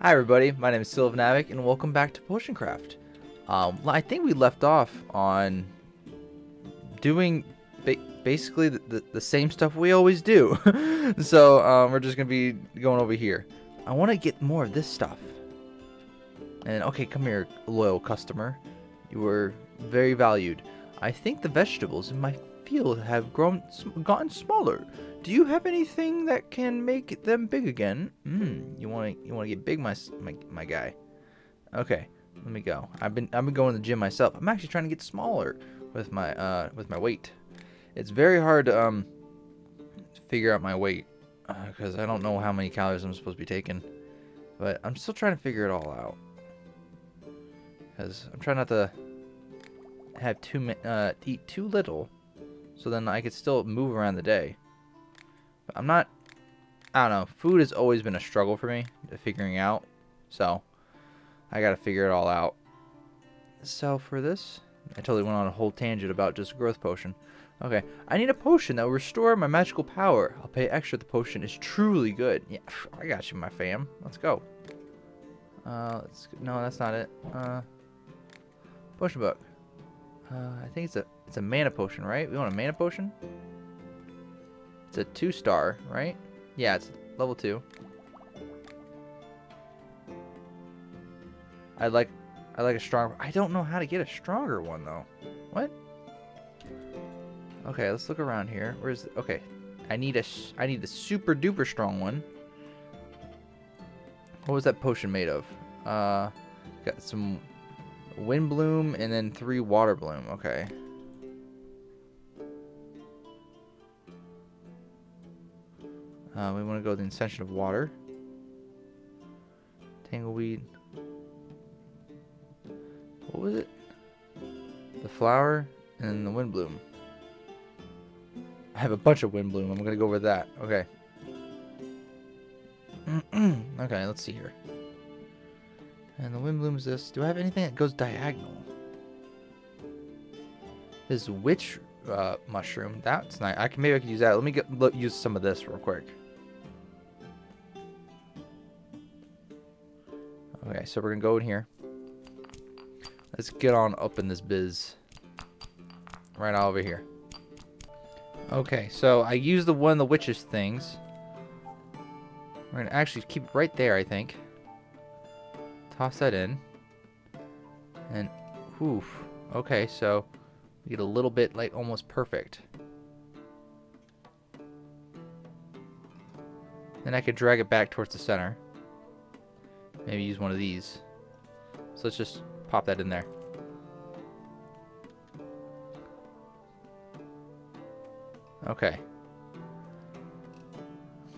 Hi everybody, my name is Sylvanavik and welcome back to Potioncraft. Um, I think we left off on doing ba basically the, the, the, same stuff we always do. so um, we're just going to be going over here. I want to get more of this stuff. And okay, come here, loyal customer. You were very valued. I think the vegetables in my field have grown, gotten smaller. Do you have anything that can make them big again? Hmm, you want to you want to get big, my, my my guy? Okay, let me go. I've been I've been going to the gym myself. I'm actually trying to get smaller with my uh with my weight. It's very hard to um figure out my weight because uh, I don't know how many calories I'm supposed to be taking, but I'm still trying to figure it all out. Because I'm trying not to have too uh eat too little so then I could still move around the day. But I'm not, I don't know, food has always been a struggle for me, figuring out, so I gotta figure it all out. So for this, I totally went on a whole tangent about just a growth potion. Okay, I need a potion that will restore my magical power. I'll pay extra the potion is truly good. Yeah, I got you, my fam. Let's go. Uh, let's, no, that's not it. Uh, potion book. Uh, I think it's a it's a mana potion, right? We want a mana potion? It's a two star, right? Yeah, it's level two. I like I like a strong I don't know how to get a stronger one though. What? Okay, let's look around here. Where's okay. I need a I need a super duper strong one. What was that potion made of? Uh got some Wind Bloom, and then three Water Bloom. Okay. Uh, we want to go with the Ascension of Water. Tangleweed. What was it? The Flower and the Wind Bloom. I have a bunch of Wind Bloom. I'm going to go with that. Okay. okay, let's see here. And the wind blooms this. Do I have anything that goes diagonal? This witch uh, mushroom. That's nice. I can maybe I can use that. Let me get look, use some of this real quick. Okay, so we're gonna go in here. Let's get on up in this biz. Right over here. Okay, so I used the one of the witches things. We're gonna actually keep it right there, I think. Toss that in. And, oof. Okay, so we get a little bit like almost perfect. Then I could drag it back towards the center. Maybe use one of these. So let's just pop that in there. Okay.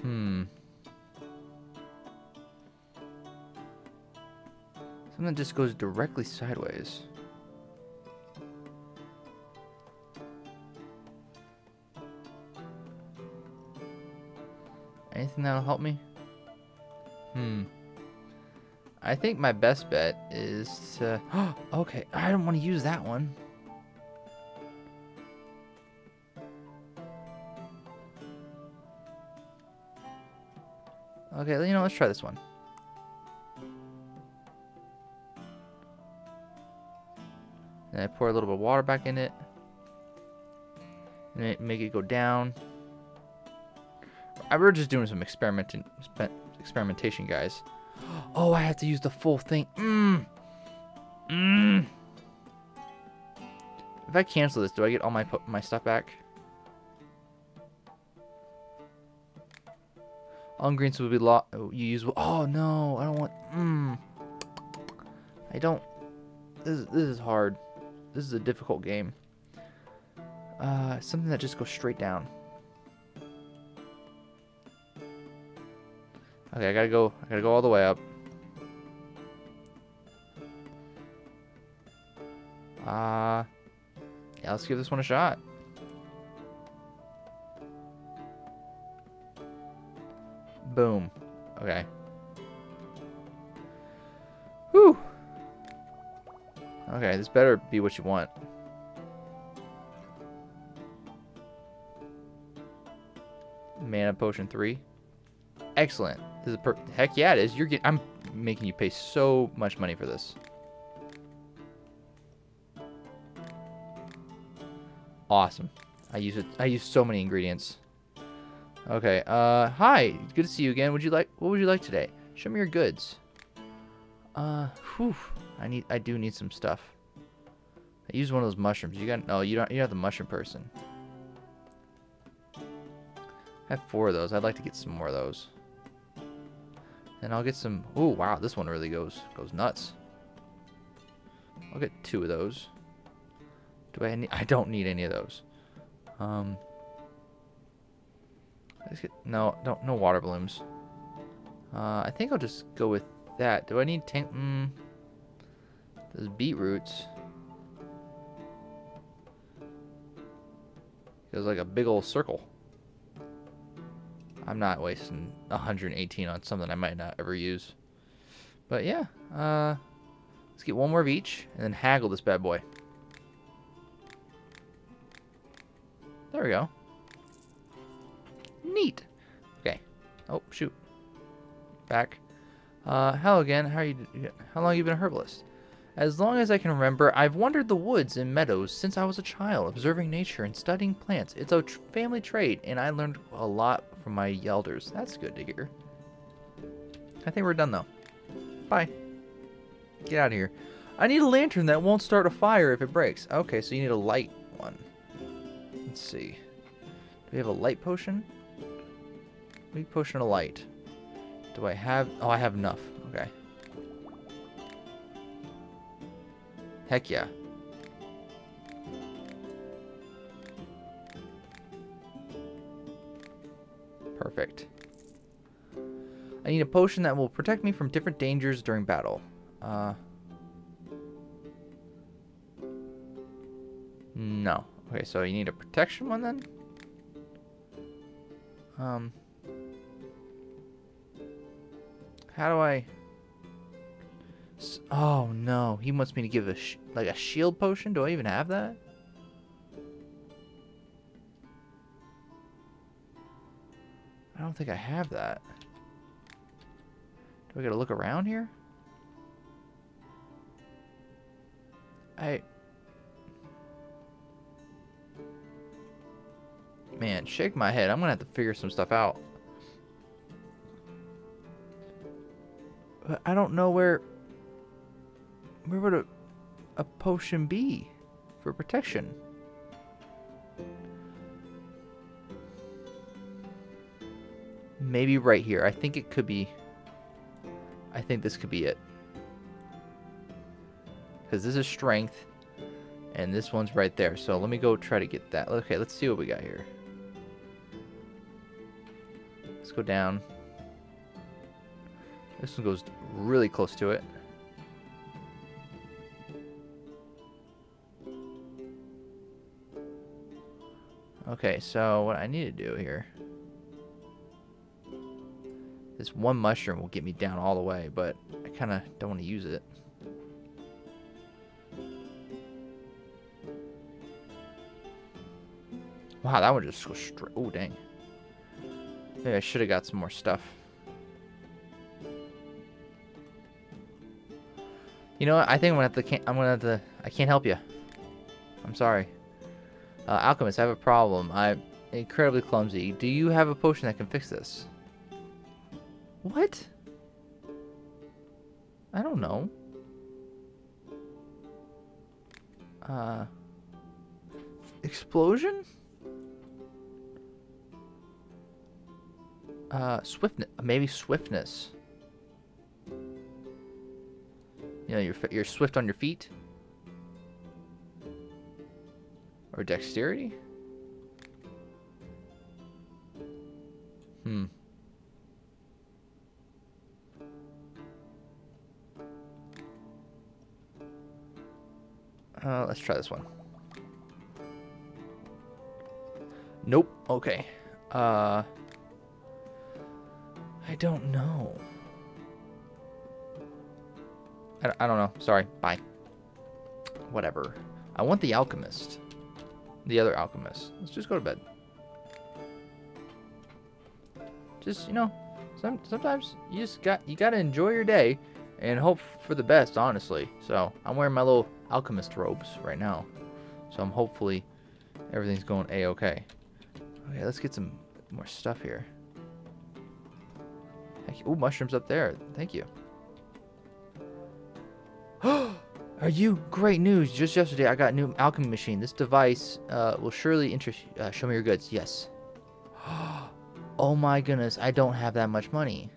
Hmm. Something just goes directly sideways. Anything that'll help me? Hmm. I think my best bet is to... okay, I don't want to use that one. Okay, you know, let's try this one. And I pour a little bit of water back in it. And make it go down. I, we're just doing some experimenting, experimentation, guys. Oh, I have to use the full thing. Mmm. Mmm. If I cancel this, do I get all my my stuff back? All ingredients will be lost. You use. Oh no, I don't want. Mmm. I don't. This this is hard. This is a difficult game. Uh, something that just goes straight down. Okay, I gotta go. I gotta go all the way up. Uh, yeah, let's give this one a shot. Boom. Okay. Whew. Okay, this better be what you want. Mana potion three. Excellent. This is per heck yeah it is. You're getting I'm making you pay so much money for this. Awesome. I use it. I use so many ingredients. Okay. Uh, hi. Good to see you again. Would you like? What would you like today? Show me your goods. Uh, whew. I need. I do need some stuff. I use one of those mushrooms. You got? No, you don't. You're not the mushroom person. I have four of those. I'd like to get some more of those. And I'll get some. Oh wow, this one really goes goes nuts. I'll get two of those. Do I need? I don't need any of those. Um. Get no, don't no water blooms. Uh, I think I'll just go with that. Do I need tank? Mm, those beetroots. Goes like a big old circle. I'm not wasting 118 on something I might not ever use. But yeah, uh, let's get one more of each and then haggle this bad boy. There we go. Neat. Okay. Oh, shoot. Back. Uh, hello again. How are you? How long you been a herbalist? As long as I can remember, I've wandered the woods and meadows since I was a child, observing nature and studying plants. It's a tr family trait, and I learned a lot from my elders. That's good to hear. I think we're done, though. Bye. Get out of here. I need a lantern that won't start a fire if it breaks. Okay, so you need a light. Let's see. Do we have a light potion? Light potion of light. Do I have... Oh, I have enough. Okay. Heck yeah. Perfect. I need a potion that will protect me from different dangers during battle. Uh, no. Okay, so you need a protection one then? Um, how do I... Oh no, he wants me to give a like a shield potion. Do I even have that? I don't think I have that. Do I gotta look around here? I... Man, shake my head. I'm gonna have to figure some stuff out. But I don't know where... Where would a, a potion be for protection? Maybe right here. I think it could be... I think this could be it. Because this is strength. And this one's right there. So let me go try to get that. Okay, let's see what we got here. Let's go down. This one goes really close to it. Okay, so what I need to do here... This one mushroom will get me down all the way, but I kind of don't want to use it. Wow, that one just goes straight. Oh, dang. Maybe I should have got some more stuff. You know what? I think I'm gonna have to. Can't, I'm gonna have to. I can't help you. I'm sorry. Uh, Alchemist, I have a problem. I'm incredibly clumsy. Do you have a potion that can fix this? What? I don't know. Uh. Explosion? Uh, swiftness. Maybe swiftness. You know, you're, you're swift on your feet. Or dexterity? Hmm. Uh, let's try this one. Nope. Okay. Uh, I don't know. I, I don't know. Sorry. Bye. Whatever. I want the alchemist. The other alchemist. Let's just go to bed. Just, you know, some sometimes you just got you got to enjoy your day and hope for the best, honestly. So I'm wearing my little alchemist robes right now, so I'm hopefully everything's going a okay. Okay, let's get some more stuff here. Oh, mushrooms up there. Thank you. Are you? Great news. Just yesterday, I got a new alchemy machine. This device uh, will surely interest uh, Show me your goods. Yes. oh my goodness. I don't have that much money.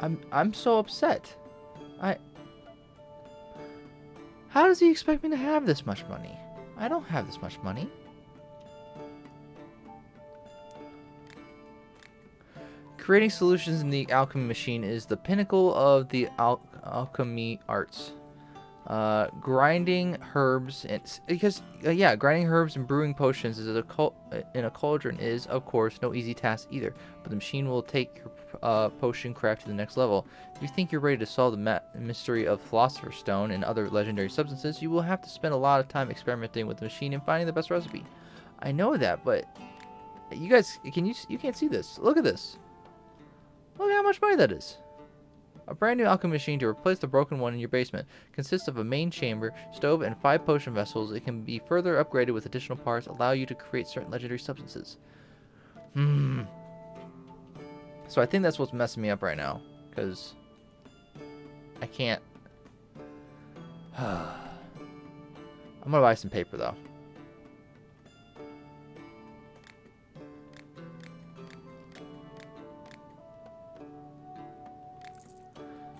I'm I'm so upset. I How does he expect me to have this much money? I don't have this much money. Creating solutions in the alchemy machine is the pinnacle of the al alchemy arts. Uh, grinding herbs and because uh, yeah, grinding herbs and brewing potions is a in a cauldron is of course no easy task either. But the machine will take your uh, potion craft to the next level. If you think you're ready to solve the mystery of Philosopher's Stone and other legendary substances, you will have to spend a lot of time experimenting with the machine and finding the best recipe. I know that, but you guys can you you can't see this. Look at this. Look how much money that is. A brand new alchemy machine to replace the broken one in your basement consists of a main chamber, stove, and five potion vessels. It can be further upgraded with additional parts, allow you to create certain legendary substances. Hmm. So I think that's what's messing me up right now, because I can't. I'm gonna buy some paper though.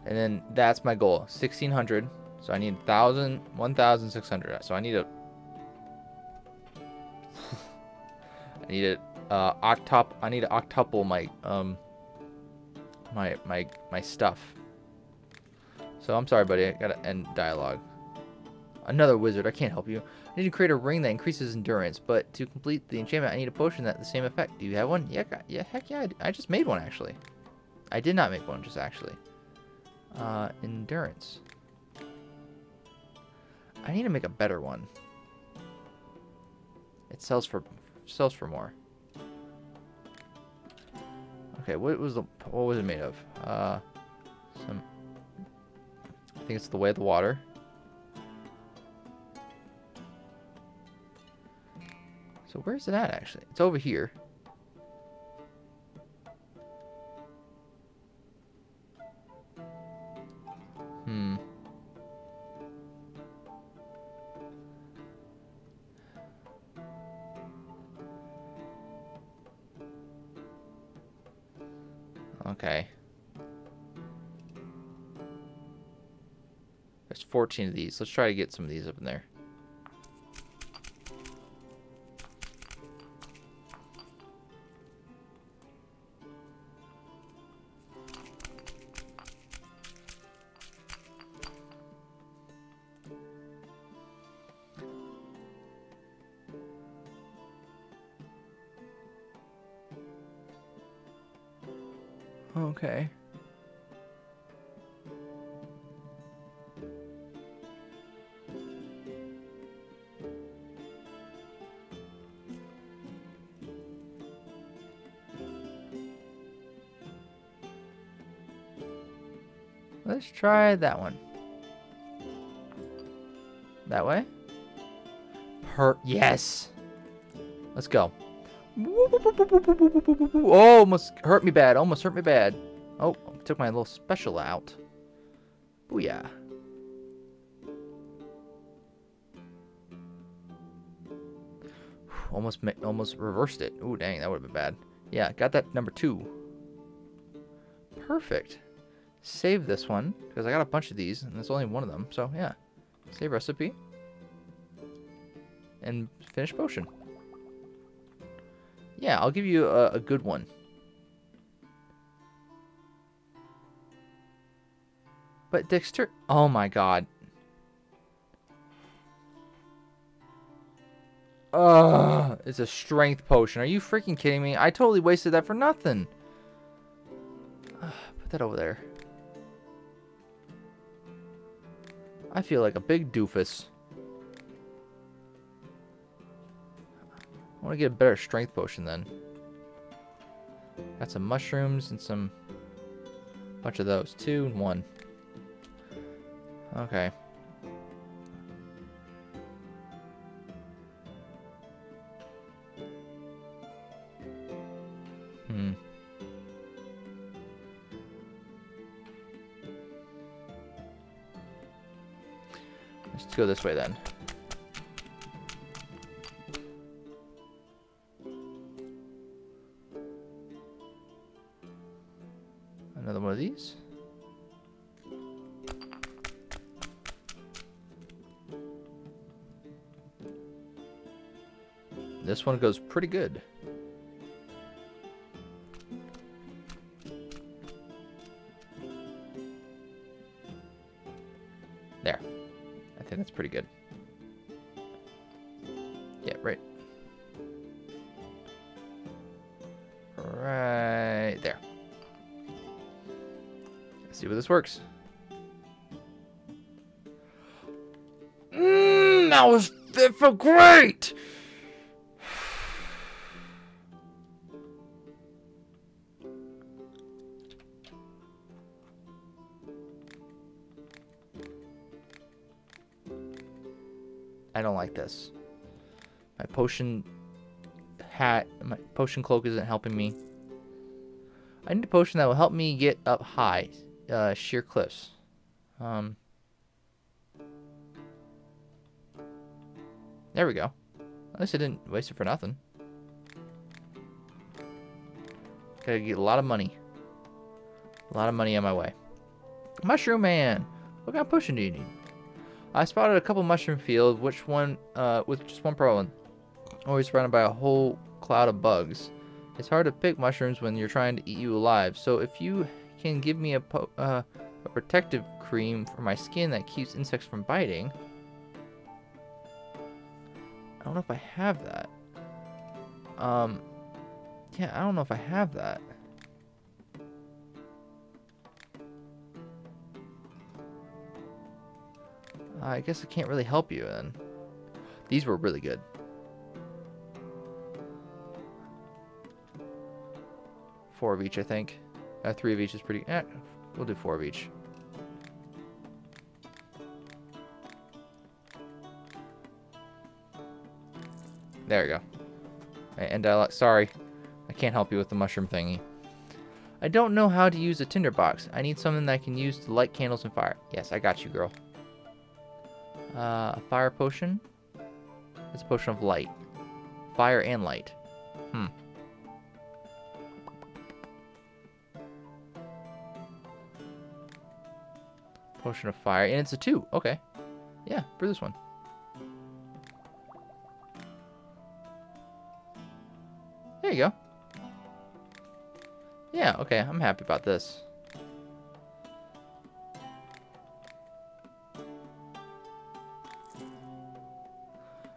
And then that's my goal, 1600. So I need 1,000, 1,600. So I need a... I need a uh, octop. I need to octuple my um my my my stuff. So I'm sorry, buddy. I gotta end dialogue. Another wizard. I can't help you. I need to create a ring that increases endurance, but to complete the enchantment, I need a potion that the same effect. Do you have one? Yeah, yeah. Heck yeah. I, I just made one actually. I did not make one, just actually. Uh, endurance. I need to make a better one. It sells for sells for more. Okay, what was the what was it made of? Uh, some. I think it's the way of the water. So where's it at actually? It's over here. 14 of these. Let's try to get some of these up in there. Okay. Try that one. That way? Per- yes! Let's go. Oh, almost hurt me bad. Almost hurt me bad. Oh, took my little special out. Booyah. Almost almost reversed it. Ooh, dang, that would have been bad. Yeah, got that number two. Perfect. Save this one, because I got a bunch of these, and there's only one of them. So, yeah. Save recipe. And finish potion. Yeah, I'll give you a, a good one. But Dexter... Oh my god. Ugh, it's a strength potion. Are you freaking kidding me? I totally wasted that for nothing. Ugh, put that over there. I feel like a big doofus. I want to get a better strength potion then. Got some mushrooms and some bunch of those. Two and one. Okay. Let's go this way then. Another one of these. This one goes pretty good. This works. Mmm, that was for great! I don't like this. My potion hat, my potion cloak isn't helping me. I need a potion that will help me get up high, uh, sheer cliffs. Um, there we go. At least I didn't waste it for nothing. Gotta get a lot of money. A lot of money on my way. Mushroom Man! What kind of potion do you need? I spotted a couple mushroom fields, which one, uh, with just one problem. Always surrounded by a whole cloud of bugs. It's hard to pick mushrooms when you're trying to eat you alive. So if you can give me a, uh, a protective cream for my skin that keeps insects from biting. I don't know if I have that. Um, yeah, I don't know if I have that. I guess I can't really help you then. These were really good. Four of each, I think. Uh, three of each is pretty... Eh, we'll do four of each. There we go. And uh, sorry, I can't help you with the mushroom thingy. I don't know how to use a tinderbox. I need something that I can use to light candles and fire. Yes, I got you, girl. Uh, a fire potion. It's a potion of light. Fire and light. Hmm. Potion of fire. And it's a two. Okay. Yeah, for this one. There you go. Yeah, okay. I'm happy about this.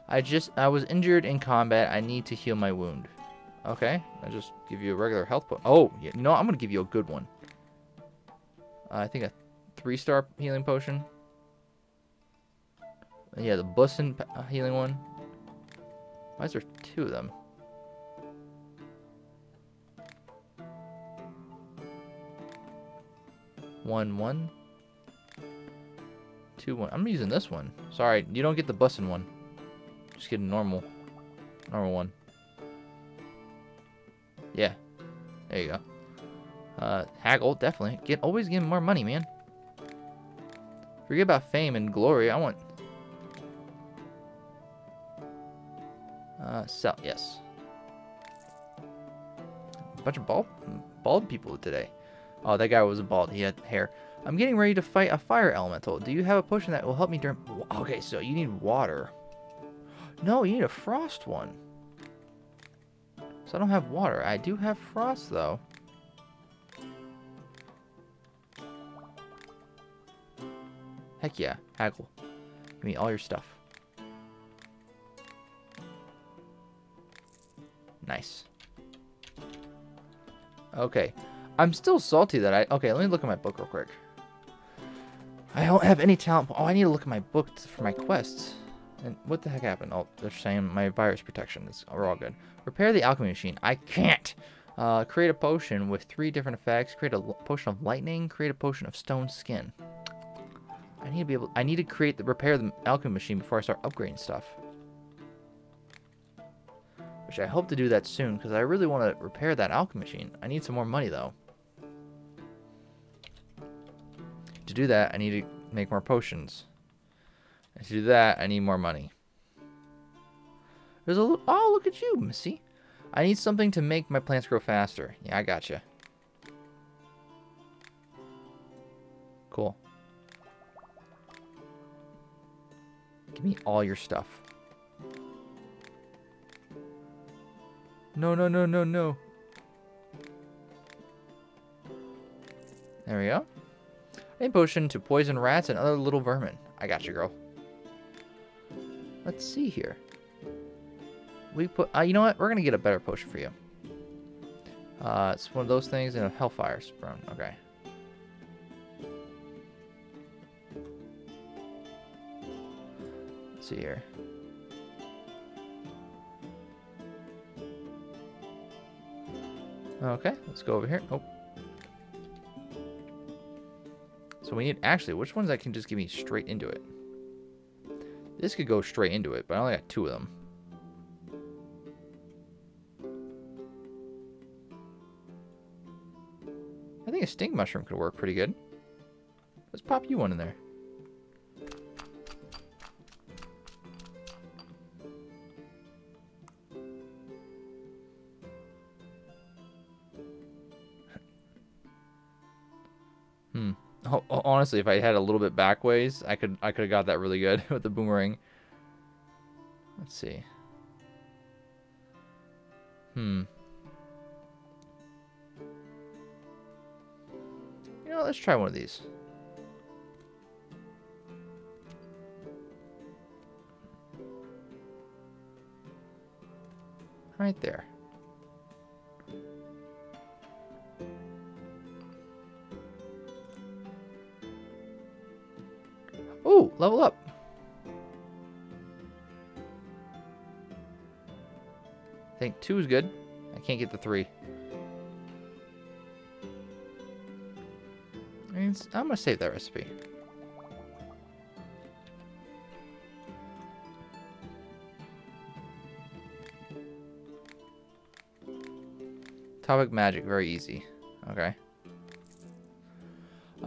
I just, I was injured in combat. I need to heal my wound. Okay, I'll just give you a regular health point. Oh, yeah, no, I'm going to give you a good one. Uh, I think a three-star healing potion. Yeah, the Bussin uh, healing one. Why is there two of them? One, one. Two, one. I'm using this one. Sorry, you don't get the Bussin one. Just get a normal, normal one. Yeah. There you go. Uh, haggle, definitely. Get always getting more money, man. Forget about fame and glory. I want. Uh, sell. Yes. A bunch of bald, bald people today. Oh, that guy wasn't bald. He had hair. I'm getting ready to fight a fire elemental. Do you have a potion that will help me during... Okay, so you need water. No, you need a frost one. So I don't have water. I do have frost, though. Heck yeah, haggle. Give me all your stuff. Nice. Okay. I'm still salty that I... Okay, let me look at my book real quick. I don't have any talent. Oh, I need to look at my book for my quests. And what the heck happened? Oh, they're saying my virus protection is we're all good. Repair the alchemy machine. I can't. Uh, create a potion with three different effects. Create a potion of lightning. Create a potion of stone skin. I need to be able. I need to create the repair the alchemy machine before I start upgrading stuff. Which I hope to do that soon because I really want to repair that alchemy machine. I need some more money though. To do that, I need to make more potions. And to do that, I need more money. There's a little, oh, look at you, Missy. I need something to make my plants grow faster. Yeah, I got gotcha. Cool. Give me all your stuff. No, no, no, no, no. There we go. A potion to poison rats and other little vermin. I got you, girl. Let's see here. We put, uh, you know what? We're gonna get a better potion for you. Uh, it's one of those things in a Hellfire Sprone. Okay. See here. Okay, let's go over here. Oh. So we need, actually, which ones that can just give me straight into it? This could go straight into it, but I only got two of them. I think a stink mushroom could work pretty good. Let's pop you one in there. Honestly, if I had a little bit back ways, I could I could have got that really good with the boomerang. Let's see. Hmm. You know, let's try one of these. Right there. Level up. I think two is good. I can't get the three. I'm to save that recipe. Topic magic, very easy. Okay.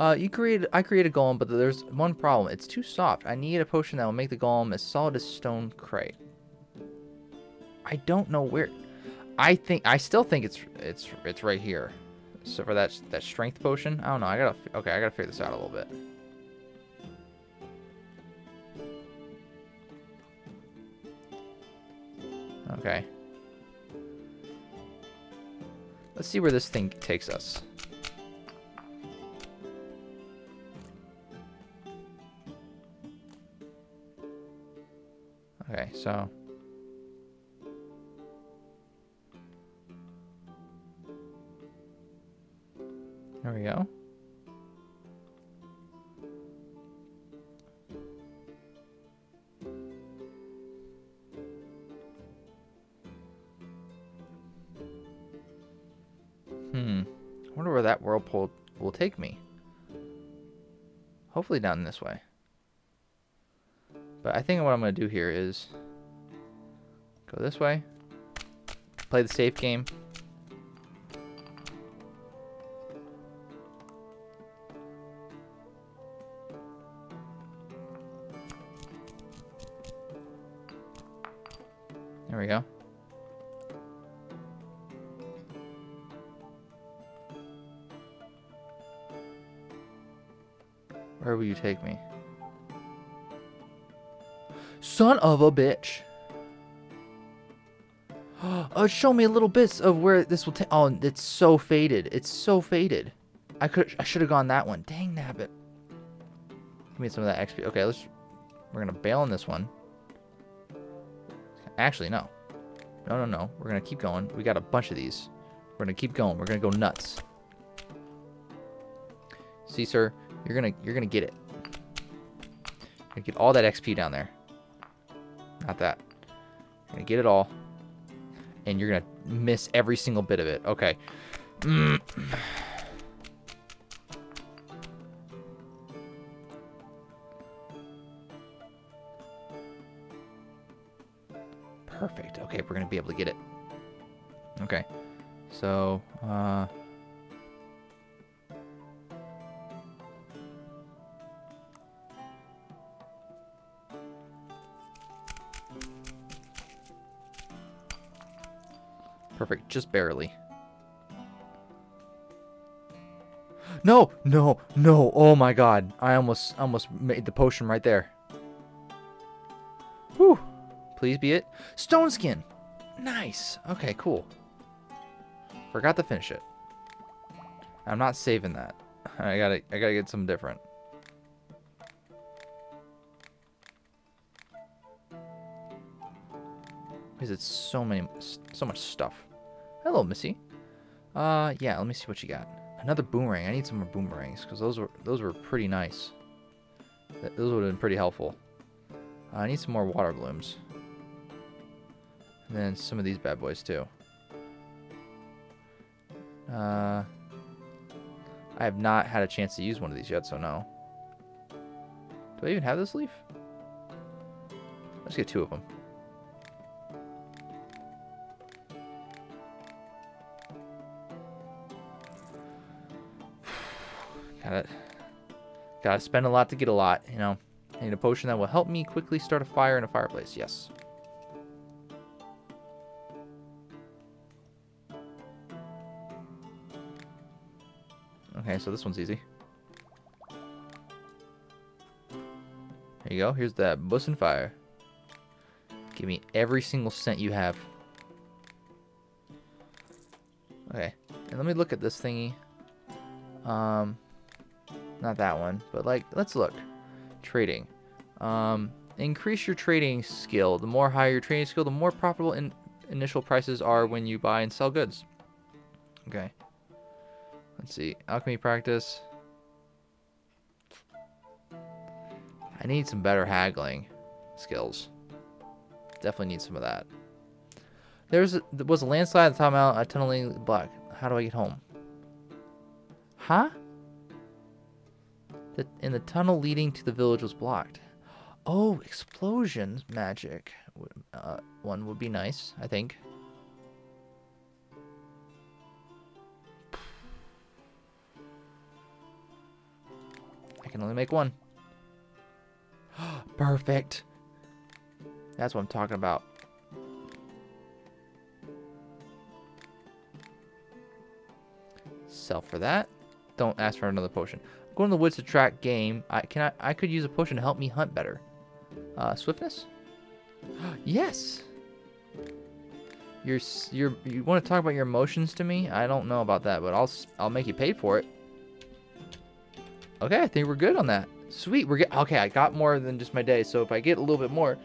Uh, you create. I create a golem, but there's one problem. It's too soft. I need a potion that will make the golem as solid as stone crate. I don't know where. I think. I still think it's it's it's right here. So for that that strength potion, I don't know. I gotta okay. I gotta figure this out a little bit. Okay. Let's see where this thing takes us. So There we go. Hmm. I wonder where that whirlpool will take me. Hopefully down this way. But I think what I'm going to do here is this way, play the safe game, There we go. Where will you take me? Son of a bitch. Oh, show me a little bits of where this will take. Oh, it's so faded. It's so faded. I could. I should have gone that one. Dang nabbit. Give me some of that XP. Okay, let's. We're gonna bail on this one. Actually, no. No, no, no. We're going to keep going. We got a bunch of these. We're going to keep going. We're going to go nuts. See, sir, you're going to you're going to get it. Gonna get all that XP down there. Not that. Gonna get it all. And you're gonna miss every single bit of it. Okay. Mm. Perfect. Okay, we're gonna be able to get it. Okay. So, uh... Perfect, just barely. No, no, no. Oh my god. I almost almost made the potion right there. Whew. Please be it. Stone skin. Nice. Okay, cool. Forgot to finish it. I'm not saving that. I gotta I gotta get something different. Because it's so many so much stuff. Hello, Missy. Uh yeah, let me see what you got. Another boomerang. I need some more boomerangs because those were those were pretty nice. Those would have been pretty helpful. Uh, I need some more water blooms. And then some of these bad boys too. Uh, I have not had a chance to use one of these yet, so no. Do I even have this leaf? Let's get two of them. Gotta, gotta spend a lot to get a lot, you know. I need a potion that will help me quickly start a fire in a fireplace, yes. Okay, so this one's easy. There you go. Here's that bussin' fire. Give me every single cent you have. Okay. And let me look at this thingy. Um, not that one, but like, let's look. Trading. Um, increase your trading skill. The more higher your trading skill, the more profitable in initial prices are when you buy and sell goods. Okay. Let's see. Alchemy practice. I need some better haggling skills. Definitely need some of that. There's a, there was a landslide at the top out. A tunneling block. How do I get home? Huh? The, and the tunnel leading to the village was blocked. Oh, explosions magic. Uh, one would be nice, I think. I can only make one. Perfect. That's what I'm talking about. Sell for that. Don't ask for another potion. Going to the woods to track game. I can I, I could use a potion to help me hunt better. Uh, swiftness? yes. You're you're you want to talk about your emotions to me? I don't know about that, but I'll I'll make you pay for it. Okay, I think we're good on that. Sweet, we're get okay. I got more than just my day, so if I get a little bit more,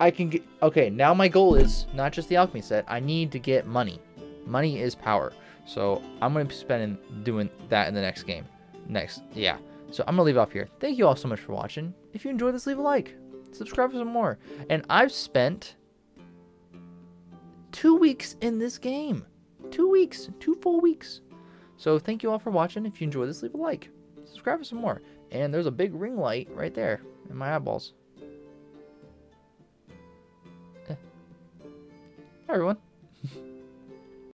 I can get. Okay, now my goal is not just the alchemy set. I need to get money. Money is power. So I'm gonna be spending doing that in the next game. Next, yeah. So I'm gonna leave off here. Thank you all so much for watching. If you enjoyed this, leave a like, subscribe for some more. And I've spent two weeks in this game. Two weeks, two full weeks. So thank you all for watching. If you enjoyed this, leave a like subscribe for some more. And there's a big ring light right there in my eyeballs. Eh. Hi, everyone.